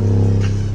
Oh.